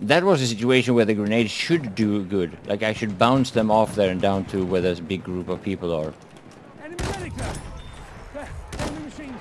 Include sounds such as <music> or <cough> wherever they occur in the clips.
that was a situation where the grenade should do good. Like I should bounce them off there and down to where there's a big group of people are. Enemy medic there. There, enemy machine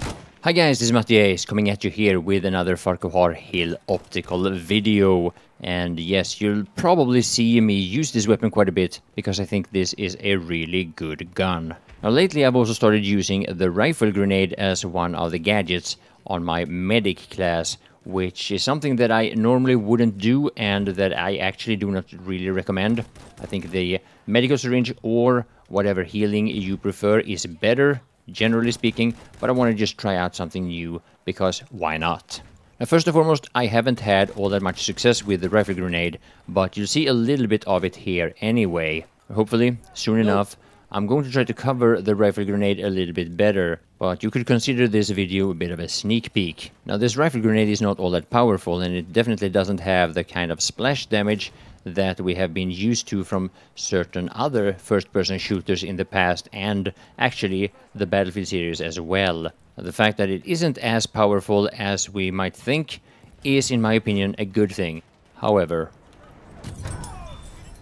gun. Hi guys, this is Mattias coming at you here with another Farquhar Hill optical video. And yes, you'll probably see me use this weapon quite a bit because I think this is a really good gun. Now lately I've also started using the rifle grenade as one of the gadgets on my medic class which is something that I normally wouldn't do and that I actually do not really recommend. I think the medical syringe or whatever healing you prefer is better generally speaking, but I want to just try out something new, because why not? Now, first and foremost, I haven't had all that much success with the rifle grenade, but you'll see a little bit of it here anyway. Hopefully, soon enough, I'm going to try to cover the rifle grenade a little bit better, but you could consider this video a bit of a sneak peek. Now this rifle grenade is not all that powerful and it definitely doesn't have the kind of splash damage that we have been used to from certain other first-person shooters in the past and actually the Battlefield series as well. The fact that it isn't as powerful as we might think is, in my opinion, a good thing. However...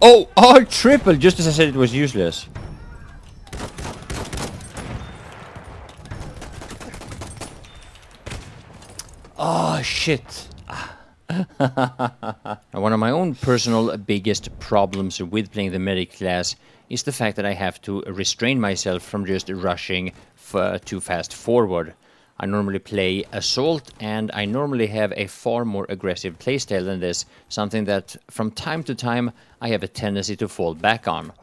Oh! Oh, triple! Just as I said it was useless. Oh, shit. <laughs> One of my own personal biggest problems with playing the medic class is the fact that I have to restrain myself from just rushing uh, too fast forward. I normally play Assault and I normally have a far more aggressive playstyle than this, something that from time to time I have a tendency to fall back on.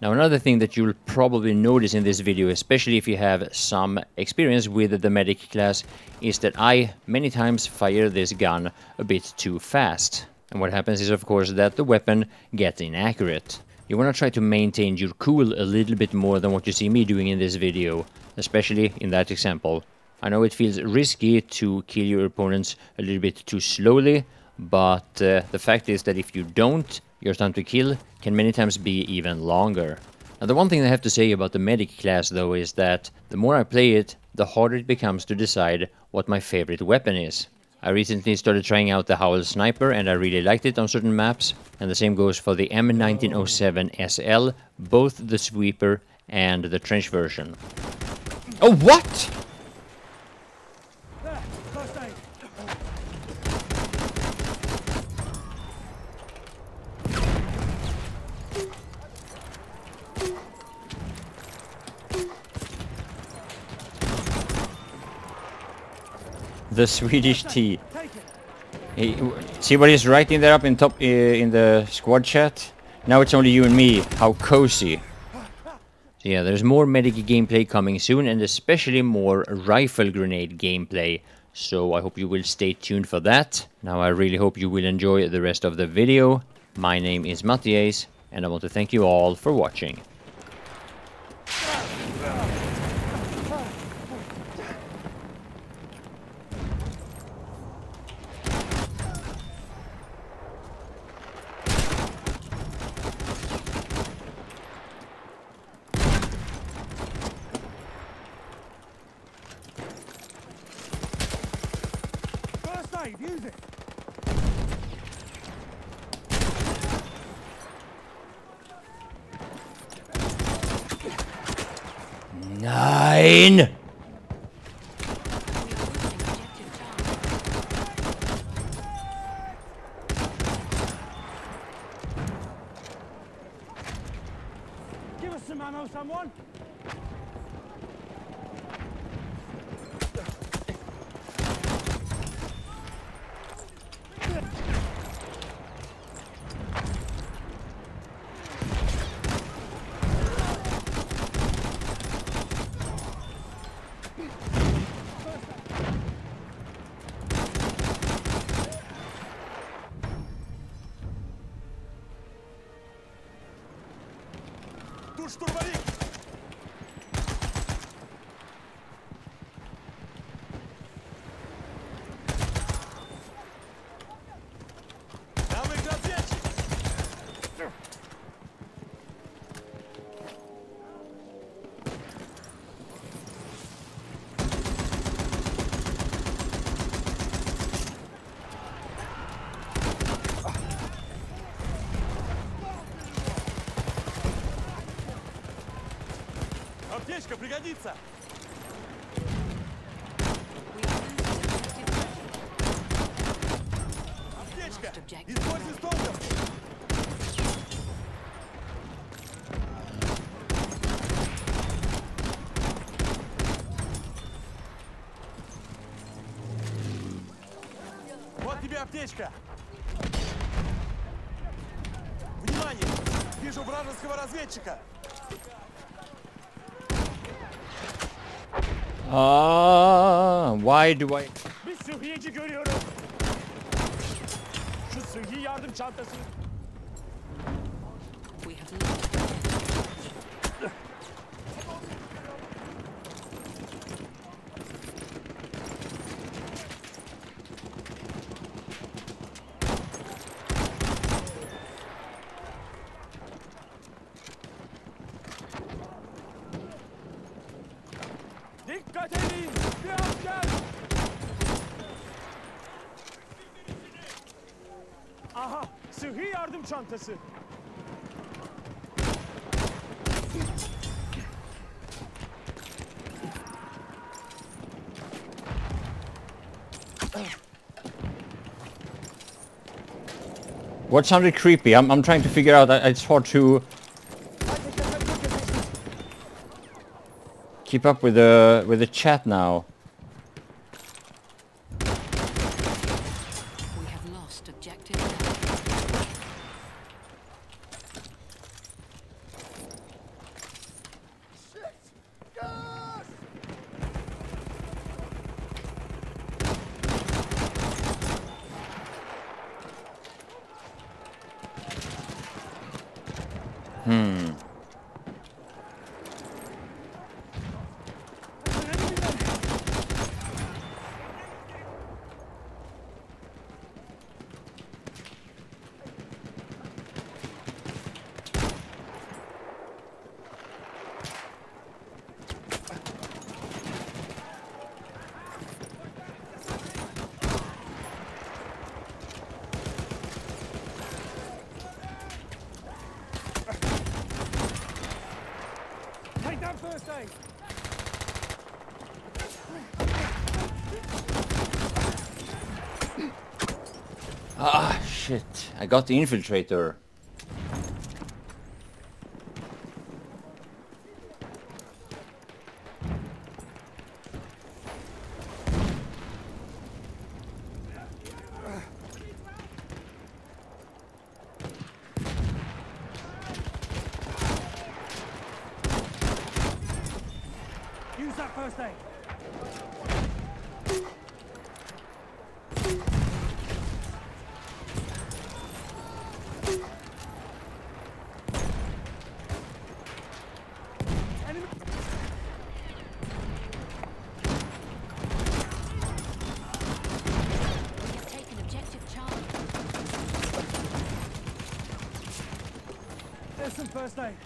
Now another thing that you'll probably notice in this video, especially if you have some experience with the medic class, is that I many times fire this gun a bit too fast. And what happens is of course that the weapon gets inaccurate. You want to try to maintain your cool a little bit more than what you see me doing in this video, especially in that example. I know it feels risky to kill your opponents a little bit too slowly, but uh, the fact is that if you don't, your time to kill can many times be even longer. Now the one thing I have to say about the medic class though is that the more I play it, the harder it becomes to decide what my favorite weapon is. I recently started trying out the Howl Sniper and I really liked it on certain maps, and the same goes for the M1907 SL, both the sweeper and the trench version. Oh, what? The Swedish T. He, see what he's writing there up in top uh, in the squad chat? Now it's only you and me. How cozy. So yeah, there's more medic gameplay coming soon, and especially more rifle grenade gameplay. So I hope you will stay tuned for that. Now I really hope you will enjoy the rest of the video. My name is Mattias, and I want to thank you all for watching. use it. Nine. Тут штурмовик! Аптечка пригодится! Аптечка! Используй столбик! Вот тебе аптечка! Внимание! Вижу вражеского разведчика! Ah, why do I... Bir sıhhiyeci görüyorum. Şu sıhhi yardım çantası. Aha, sıhhi yardım çantası. What sounded creepy? I'm, I'm trying to figure out. I- It's hard to keep up with the with the chat now. We have lost objective. First aid. Ah, shit! I got the infiltrator. That first aid. Enemy. We have taken objective Charlie. There's some first aid.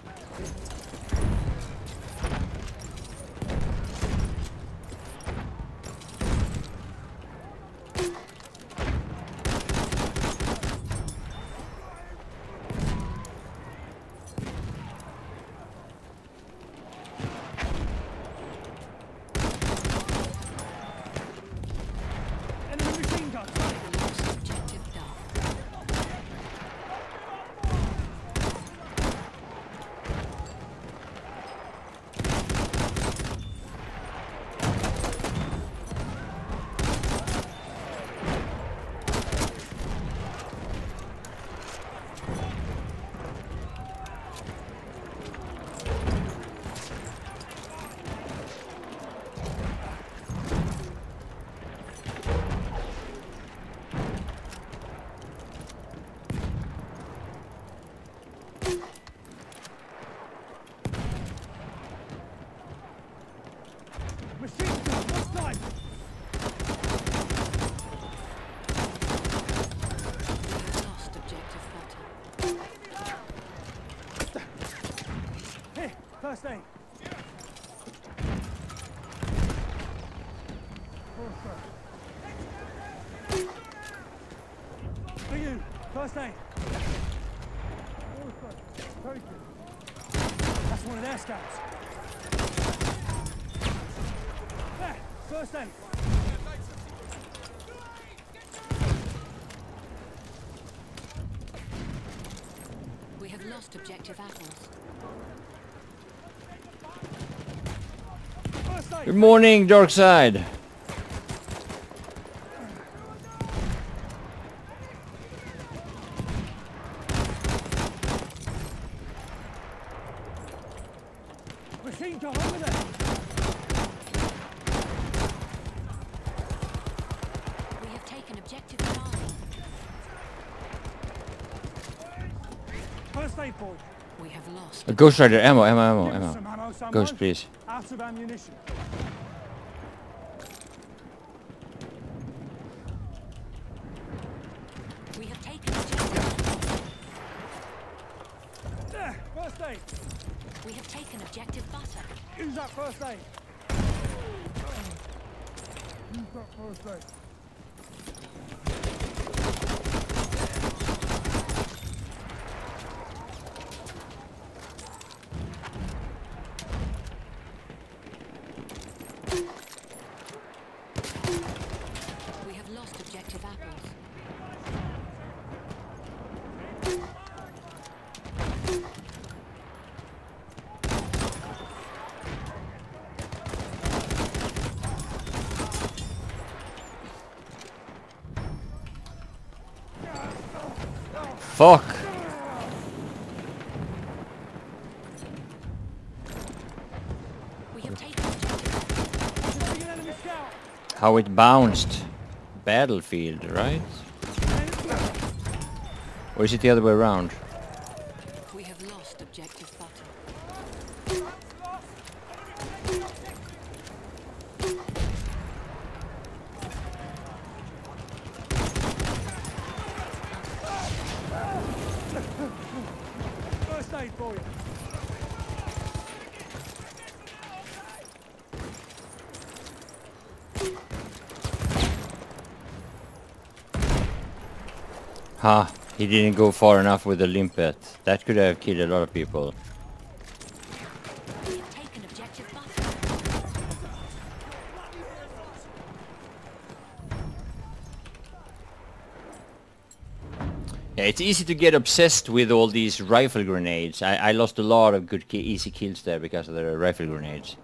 Enemy machine gun. We have lost objective Duff. Machine gun. What's time? We have lost objective Butter. Here, first aid. For you, first aid. That's one of their scouts. First aid. We have lost objective apples. First aid. Good morning, Dark Side. Machine gun over there. We have taken objective Charlie. First aid boy. We have lost. A Ghost Rider ammo, ammo, ammo, Give ammo. Some. Ghost, please. Out of ammunition. We have taken objective. Eh, first aid. We have taken objective butter. Use that first aid. Use that first aid. We have lost objective apples. Fuck! We have taken objective. Taking enemy scout. How it bounced. Battlefield, right? Or is it the other way around? We have lost objective butter. First aid for you. Ha! He didn't go far enough with the limpet. That could have killed a lot of people. We have taken objective butter. Yeah, it's easy to get obsessed with all these rifle grenades. I, I lost a lot of good ki easy kills there because of the rifle grenades.